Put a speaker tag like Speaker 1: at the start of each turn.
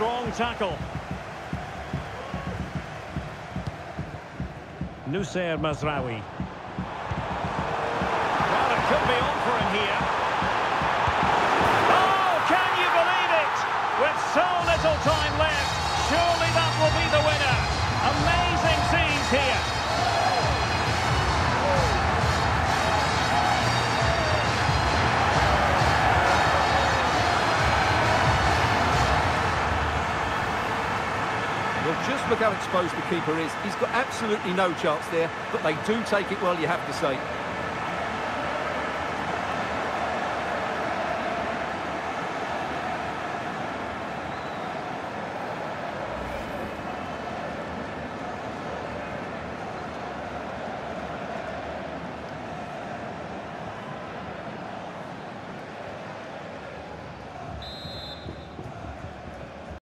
Speaker 1: strong tackle. Noussair Mazraoui. Well, it could be on for him here. Oh, can you believe it? With so little time
Speaker 2: Well, just look how exposed the keeper is. He's got absolutely no chance there, but they do take it well, you have to say.